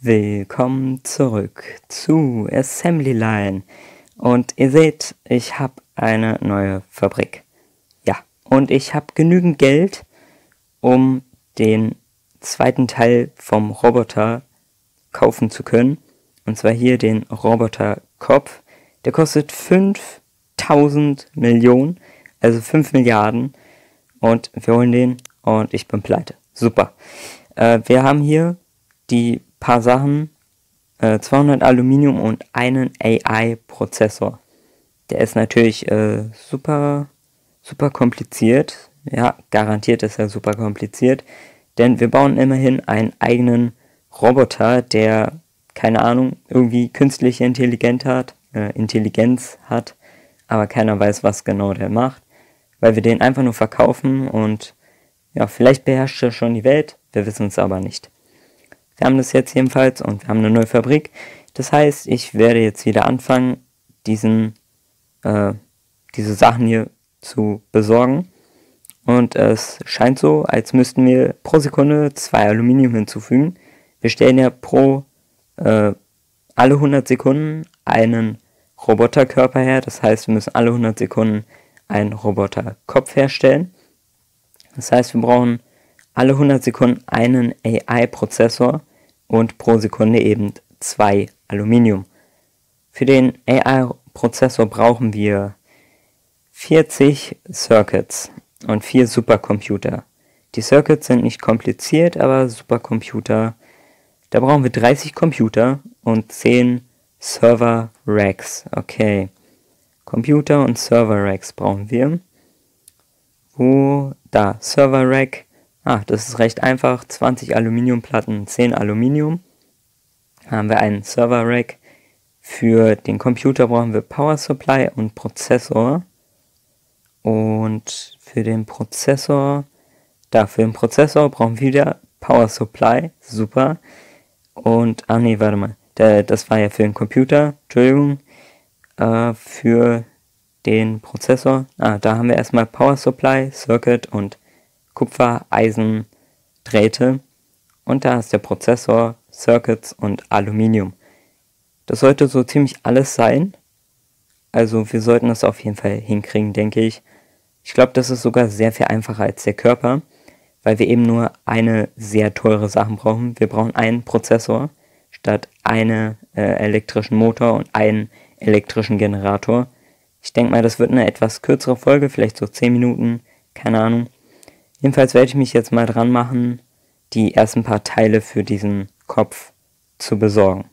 Willkommen zurück zu Assembly Line. Und ihr seht, ich habe eine neue Fabrik. Ja, und ich habe genügend Geld, um den zweiten Teil vom Roboter kaufen zu können. Und zwar hier den Roboterkopf. Der kostet 5000 Millionen, also 5 Milliarden. Und wir holen den und ich bin pleite. Super. Äh, wir haben hier die paar Sachen, äh, 200 Aluminium und einen AI-Prozessor. Der ist natürlich äh, super, super kompliziert. Ja, garantiert ist er super kompliziert. Denn wir bauen immerhin einen eigenen Roboter, der, keine Ahnung, irgendwie künstliche Intelligenz hat, äh, Intelligenz hat, aber keiner weiß, was genau der macht. Weil wir den einfach nur verkaufen und ja, vielleicht beherrscht er schon die Welt, wir wissen es aber nicht. Wir haben das jetzt jedenfalls und wir haben eine neue Fabrik. Das heißt, ich werde jetzt wieder anfangen, diesen, äh, diese Sachen hier zu besorgen. Und es scheint so, als müssten wir pro Sekunde zwei Aluminium hinzufügen. Wir stellen ja pro äh, alle 100 Sekunden einen Roboterkörper her. Das heißt, wir müssen alle 100 Sekunden einen Roboterkopf herstellen. Das heißt, wir brauchen alle 100 Sekunden einen AI-Prozessor und pro Sekunde eben zwei Aluminium. Für den AI-Prozessor brauchen wir 40 Circuits und vier Supercomputer. Die Circuits sind nicht kompliziert, aber Supercomputer, da brauchen wir 30 Computer und 10 Server Racks. Okay. Computer und Server Racks brauchen wir. Wo? Da, Server Rack Ah, das ist recht einfach. 20 Aluminiumplatten, 10 Aluminium. Dann haben wir einen Server Rack. Für den Computer brauchen wir Power Supply und Prozessor. Und für den Prozessor, da für den Prozessor brauchen wir wieder Power Supply. Super. Und, ah nee, warte mal. Das war ja für den Computer. Entschuldigung. Äh, für den Prozessor. Ah, da haben wir erstmal Power Supply, Circuit und Kupfer, Eisen, Drähte und da ist der Prozessor, Circuits und Aluminium. Das sollte so ziemlich alles sein. Also wir sollten das auf jeden Fall hinkriegen, denke ich. Ich glaube, das ist sogar sehr viel einfacher als der Körper, weil wir eben nur eine sehr teure Sache brauchen. Wir brauchen einen Prozessor statt einen äh, elektrischen Motor und einen elektrischen Generator. Ich denke mal, das wird eine etwas kürzere Folge, vielleicht so 10 Minuten, keine Ahnung. Jedenfalls werde ich mich jetzt mal dran machen, die ersten paar Teile für diesen Kopf zu besorgen.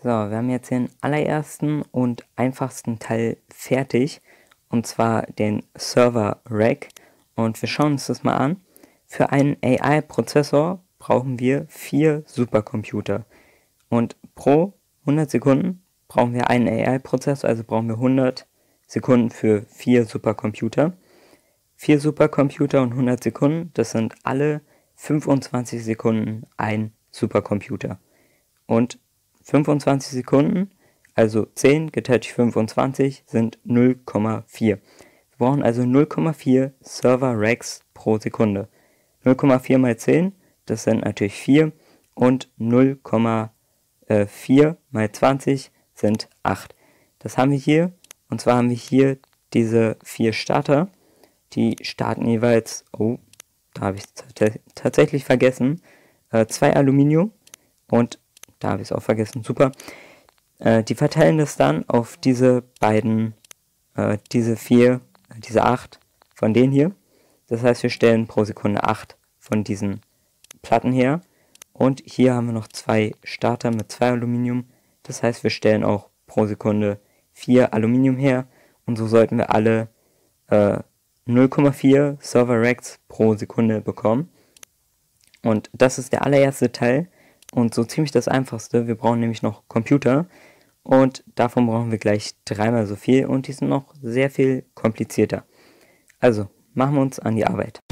So, wir haben jetzt den allerersten und einfachsten Teil fertig, und zwar den Server Rack. Und wir schauen uns das mal an. Für einen AI-Prozessor brauchen wir vier Supercomputer. Und pro 100 Sekunden brauchen wir einen AI-Prozessor, also brauchen wir 100 Sekunden für vier Supercomputer. Vier Supercomputer und 100 Sekunden, das sind alle 25 Sekunden ein Supercomputer. Und 25 Sekunden, also 10 geteilt durch 25 sind 0,4. Wir brauchen also 0,4 Server Racks pro Sekunde. 0,4 mal 10, das sind natürlich 4 und 0,4 mal 20 sind 8. Das haben wir hier und zwar haben wir hier diese vier Starter. Die starten jeweils, oh, da habe ich tatsächlich vergessen, äh, zwei Aluminium und da habe ich es auch vergessen. Super. Äh, die verteilen das dann auf diese beiden, äh, diese vier, äh, diese acht von denen hier. Das heißt, wir stellen pro Sekunde 8 von diesen Platten her. Und hier haben wir noch zwei Starter mit zwei Aluminium. Das heißt, wir stellen auch pro Sekunde 4 Aluminium her. Und so sollten wir alle äh, 0,4 Server Racks pro Sekunde bekommen. Und das ist der allererste Teil und so ziemlich das einfachste. Wir brauchen nämlich noch Computer und davon brauchen wir gleich dreimal so viel und die sind noch sehr viel komplizierter. Also machen wir uns an die Arbeit.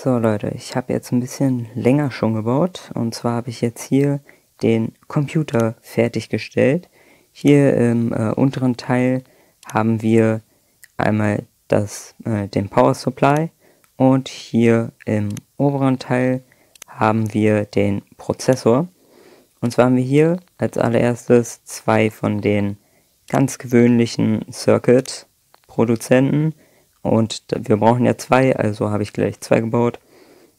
So Leute, ich habe jetzt ein bisschen länger schon gebaut und zwar habe ich jetzt hier den Computer fertiggestellt. Hier im äh, unteren Teil haben wir einmal das, äh, den Power Supply und hier im oberen Teil haben wir den Prozessor. Und zwar haben wir hier als allererstes zwei von den ganz gewöhnlichen Circuit-Produzenten und wir brauchen ja zwei, also habe ich gleich zwei gebaut.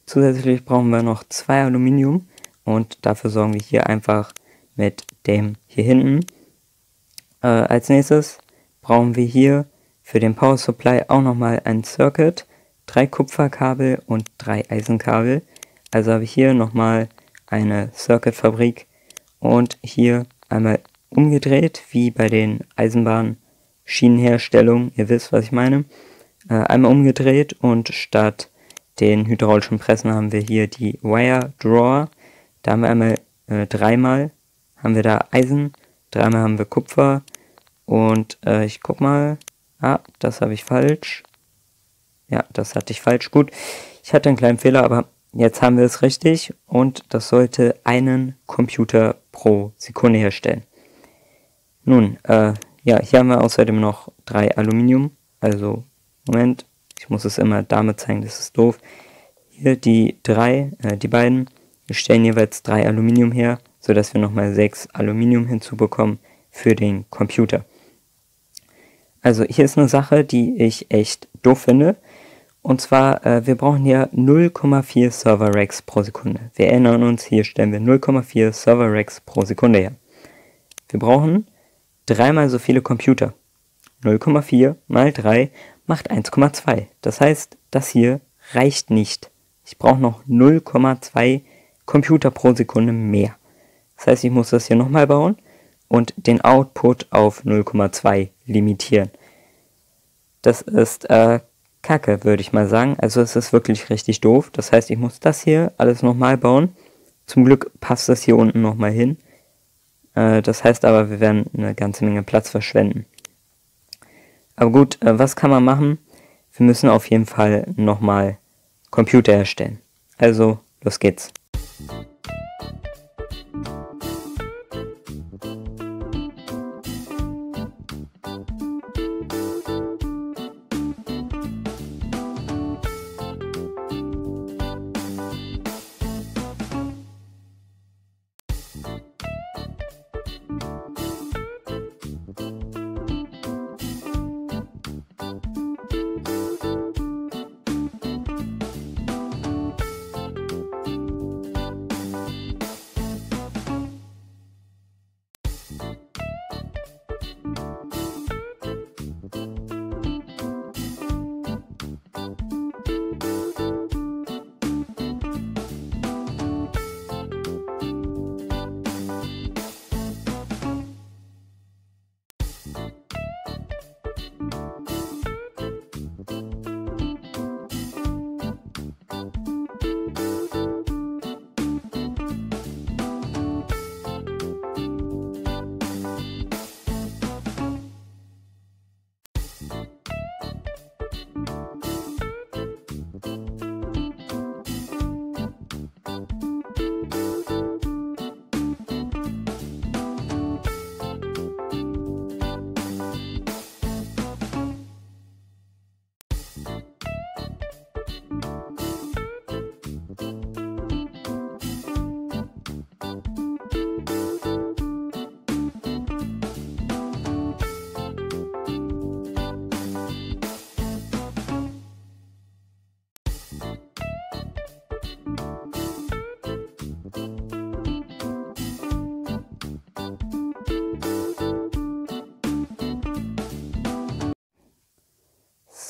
Zusätzlich brauchen wir noch zwei Aluminium und dafür sorgen wir hier einfach mit dem hier hinten. Äh, als nächstes brauchen wir hier für den Power Supply auch nochmal ein Circuit, drei Kupferkabel und drei Eisenkabel. Also habe ich hier nochmal eine Circuit-Fabrik und hier einmal umgedreht, wie bei den Eisenbahnschienenherstellungen. Ihr wisst, was ich meine äh, einmal umgedreht und statt den hydraulischen Pressen haben wir hier die Wire Drawer. Da haben wir einmal äh, dreimal haben wir da Eisen, dreimal haben wir Kupfer und äh, ich guck mal, ah, das habe ich falsch. Ja, das hatte ich falsch. Gut, ich hatte einen kleinen Fehler, aber jetzt haben wir es richtig und das sollte einen Computer pro Sekunde herstellen. Nun, äh, ja, hier haben wir außerdem noch drei Aluminium, also Moment, ich muss es immer damit zeigen, das ist doof. Hier die drei, äh, die beiden, wir stellen jeweils drei Aluminium her, sodass wir nochmal sechs Aluminium hinzubekommen für den Computer. Also hier ist eine Sache, die ich echt doof finde. Und zwar, äh, wir brauchen hier 0,4 Server Racks pro Sekunde. Wir erinnern uns, hier stellen wir 0,4 Server Racks pro Sekunde her. Wir brauchen dreimal so viele Computer. 0,4 mal 3 macht 1,2. Das heißt, das hier reicht nicht. Ich brauche noch 0,2 Computer pro Sekunde mehr. Das heißt, ich muss das hier nochmal bauen und den Output auf 0,2 limitieren. Das ist äh, Kacke, würde ich mal sagen. Also es ist wirklich richtig doof. Das heißt, ich muss das hier alles nochmal bauen. Zum Glück passt das hier unten nochmal hin. Äh, das heißt aber, wir werden eine ganze Menge Platz verschwenden. Aber gut, äh, was kann man machen? Wir müssen auf jeden Fall nochmal Computer erstellen. Also, los geht's.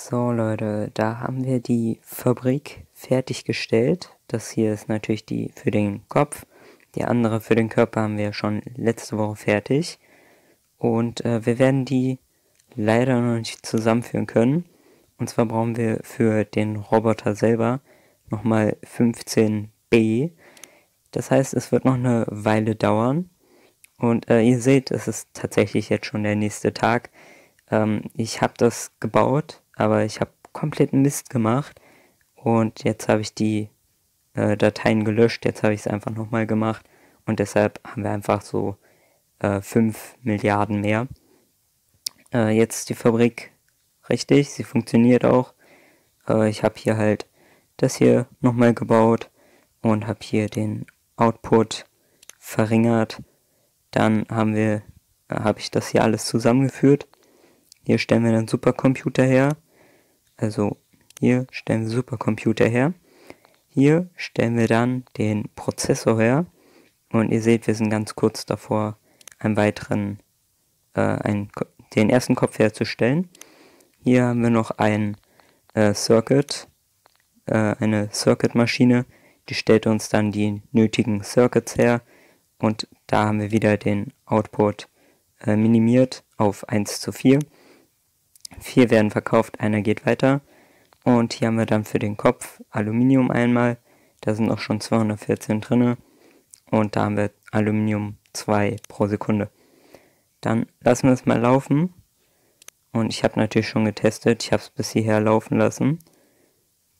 So Leute, da haben wir die Fabrik fertiggestellt. Das hier ist natürlich die für den Kopf. Die andere für den Körper haben wir schon letzte Woche fertig. Und äh, wir werden die leider noch nicht zusammenführen können. Und zwar brauchen wir für den Roboter selber nochmal 15b. Das heißt, es wird noch eine Weile dauern. Und äh, ihr seht, es ist tatsächlich jetzt schon der nächste Tag. Ähm, ich habe das gebaut aber ich habe kompletten Mist gemacht und jetzt habe ich die äh, Dateien gelöscht, jetzt habe ich es einfach nochmal gemacht und deshalb haben wir einfach so äh, 5 Milliarden mehr. Äh, jetzt ist die Fabrik richtig, sie funktioniert auch. Äh, ich habe hier halt das hier nochmal gebaut und habe hier den Output verringert. Dann haben wir, äh, habe ich das hier alles zusammengeführt. Hier stellen wir einen Supercomputer her. Also hier stellen wir Supercomputer her. Hier stellen wir dann den Prozessor her. Und ihr seht, wir sind ganz kurz davor, einen weiteren, äh, einen, den ersten Kopf herzustellen. Hier haben wir noch ein äh, Circuit, äh, eine Circuit-Maschine, die stellt uns dann die nötigen Circuits her. Und da haben wir wieder den Output äh, minimiert auf 1 zu 4. Vier werden verkauft, einer geht weiter. Und hier haben wir dann für den Kopf Aluminium einmal. Da sind auch schon 214 drin. Und da haben wir Aluminium 2 pro Sekunde. Dann lassen wir es mal laufen. Und ich habe natürlich schon getestet. Ich habe es bis hierher laufen lassen.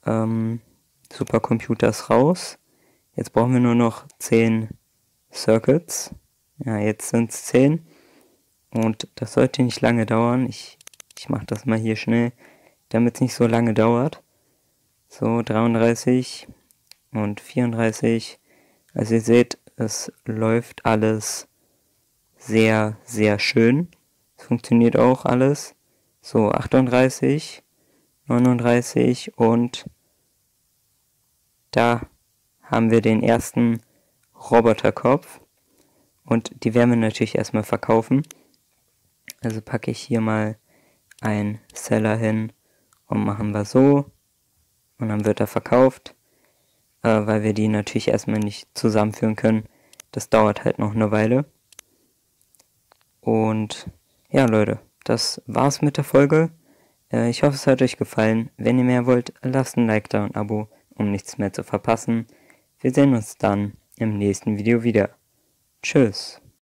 Ähm, Supercomputer ist raus. Jetzt brauchen wir nur noch 10 Circuits. Ja, jetzt sind es 10. Und das sollte nicht lange dauern. Ich ich mache das mal hier schnell, damit es nicht so lange dauert. So, 33 und 34. Also ihr seht, es läuft alles sehr, sehr schön. Es funktioniert auch alles. So, 38, 39 und da haben wir den ersten Roboterkopf. Und die werden wir natürlich erstmal verkaufen. Also packe ich hier mal einen Seller hin und machen wir so. Und dann wird er verkauft, äh, weil wir die natürlich erstmal nicht zusammenführen können. Das dauert halt noch eine Weile. Und ja, Leute, das war's mit der Folge. Äh, ich hoffe, es hat euch gefallen. Wenn ihr mehr wollt, lasst ein Like da und ein Abo, um nichts mehr zu verpassen. Wir sehen uns dann im nächsten Video wieder. Tschüss.